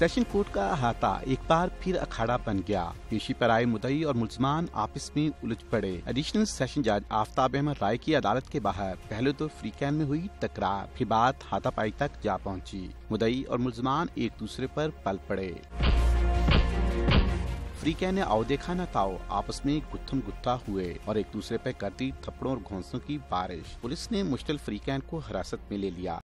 Session court का अहाता एक बार फिर अखाड़ा बन गया। पेशी पर आए मुदई और मुलजमान आपस में उलझ पड़े। एडिशनल सेशन जज आफ्ताब अहमद राय की अदालत के बाहर। पहले तो फ्री कैन में हुई टकरार फिर बात हाथापाई तक जा पहुँची। मुदई और मुलजमान एक दूसरे पर पल पड़े। फ्रीकै ने आओ देखा न ताओ, आपस में गुत्थम गुत्था हुए और एक दूसरे पर कर दी थप्पड़ों और घोंसों की बारिश। पुलिस ने मुश्किल फ्रीकैन को हिरासत में ले लिया।